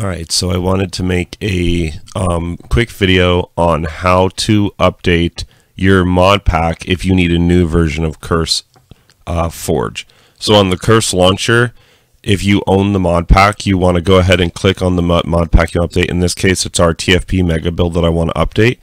Alright, so I wanted to make a um, quick video on how to update your mod pack if you need a new version of Curse uh, Forge. So on the Curse launcher, if you own the mod pack, you want to go ahead and click on the mod pack you update. In this case, it's our TFP mega build that I want to update.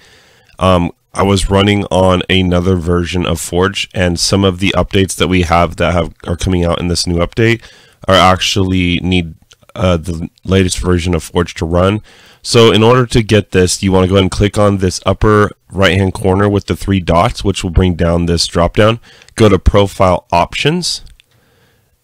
Um, I was running on another version of Forge, and some of the updates that we have that have are coming out in this new update are actually need uh, the latest version of Forge to run. So in order to get this, you want to go ahead and click on this upper right hand corner with the three dots, which will bring down this drop down. Go to Profile Options.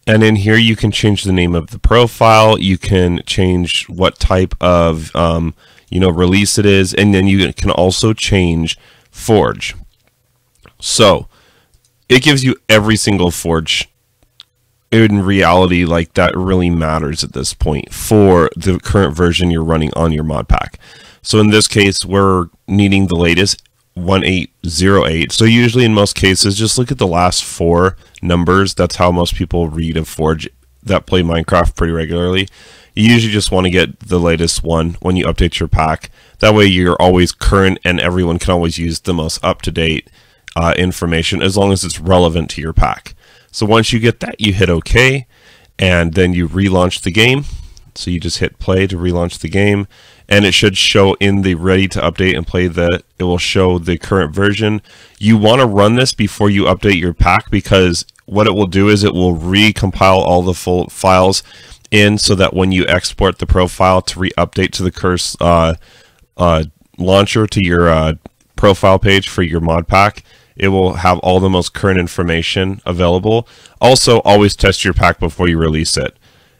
And in here, you can change the name of the profile. You can change what type of um, you know release it is, and then you can also change Forge. So it gives you every single Forge in reality, like that really matters at this point for the current version you're running on your mod pack. So in this case, we're needing the latest 1808. So usually in most cases, just look at the last four numbers. That's how most people read a Forge that play Minecraft pretty regularly. You usually just want to get the latest one when you update your pack. That way you're always current and everyone can always use the most up-to-date uh, information as long as it's relevant to your pack. So once you get that, you hit OK, and then you relaunch the game. So you just hit play to relaunch the game, and it should show in the ready to update and play that it will show the current version. You want to run this before you update your pack because what it will do is it will recompile all the full files in so that when you export the profile to re-update to the curse uh, uh, launcher to your uh, profile page for your mod pack, it will have all the most current information available. Also, always test your pack before you release it.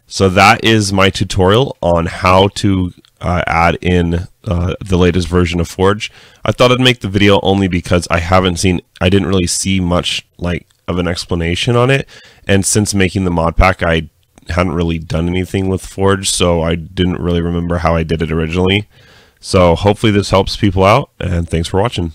So that is my tutorial on how to uh, add in uh, the latest version of Forge. I thought I'd make the video only because I haven't seen, I didn't really see much like of an explanation on it. And since making the mod pack, I hadn't really done anything with Forge, so I didn't really remember how I did it originally. So hopefully this helps people out, and thanks for watching.